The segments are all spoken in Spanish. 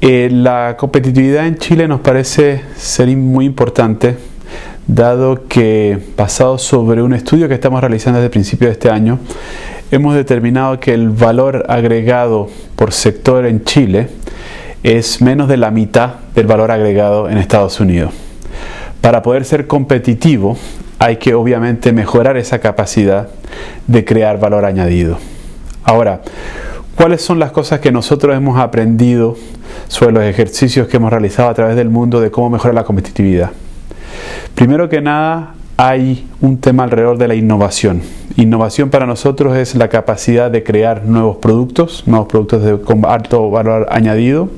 Eh, la competitividad en Chile nos parece ser muy importante, dado que basado sobre un estudio que estamos realizando desde el principio de este año, hemos determinado que el valor agregado por sector en Chile es menos de la mitad del valor agregado en Estados Unidos. Para poder ser competitivo hay que obviamente mejorar esa capacidad de crear valor añadido. Ahora, ¿cuáles son las cosas que nosotros hemos aprendido sobre los ejercicios que hemos realizado a través del mundo de cómo mejorar la competitividad? Primero que nada, hay un tema alrededor de la innovación. Innovación para nosotros es la capacidad de crear nuevos productos, nuevos productos de, con alto valor añadido,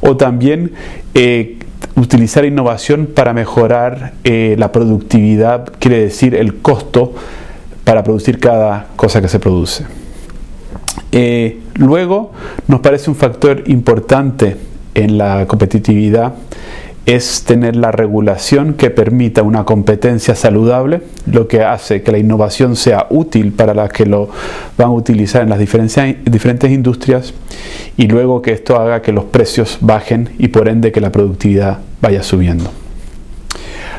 o también eh, utilizar innovación para mejorar eh, la productividad, quiere decir el costo para producir cada cosa que se produce. Eh, luego, nos parece un factor importante en la competitividad es tener la regulación que permita una competencia saludable, lo que hace que la innovación sea útil para las que lo van a utilizar en las diferentes industrias y luego que esto haga que los precios bajen y por ende que la productividad vaya subiendo.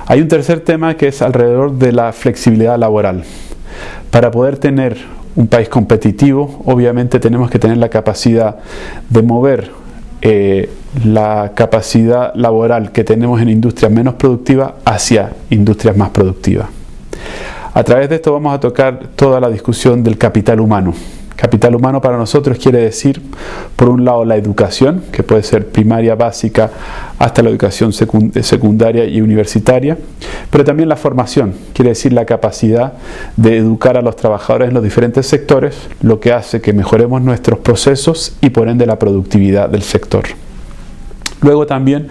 Hay un tercer tema que es alrededor de la flexibilidad laboral. Para poder tener un país competitivo, obviamente tenemos que tener la capacidad de mover eh, la capacidad laboral que tenemos en industrias menos productivas hacia industrias más productivas. A través de esto vamos a tocar toda la discusión del capital humano. Capital humano para nosotros quiere decir, por un lado, la educación, que puede ser primaria, básica, hasta la educación secundaria y universitaria, pero también la formación, quiere decir la capacidad de educar a los trabajadores en los diferentes sectores, lo que hace que mejoremos nuestros procesos y por ende la productividad del sector. Luego también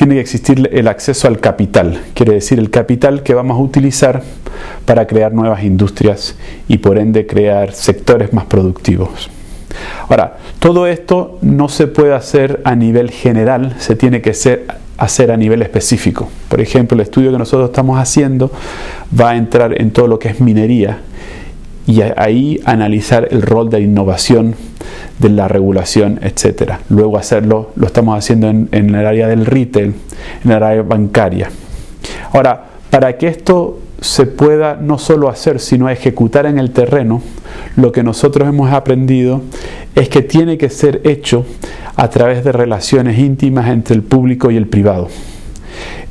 tiene que existir el acceso al capital, quiere decir el capital que vamos a utilizar para crear nuevas industrias y por ende crear sectores más productivos. Ahora, todo esto no se puede hacer a nivel general, se tiene que hacer a nivel específico. Por ejemplo, el estudio que nosotros estamos haciendo va a entrar en todo lo que es minería y ahí analizar el rol de la innovación, de la regulación, etc. Luego hacerlo, lo estamos haciendo en, en el área del retail, en el área bancaria. Ahora, para que esto se pueda no solo hacer, sino ejecutar en el terreno, lo que nosotros hemos aprendido es que tiene que ser hecho a través de relaciones íntimas entre el público y el privado.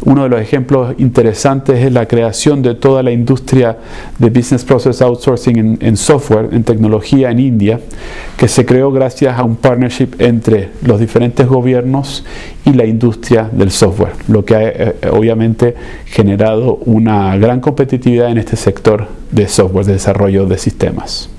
Uno de los ejemplos interesantes es la creación de toda la industria de Business Process Outsourcing en, software, en tecnología en India, que se creó gracias a un partnership entre los diferentes gobiernos y la industria del software, lo que ha eh, obviamente generado una gran competitividad en este sector de software, de desarrollo de sistemas.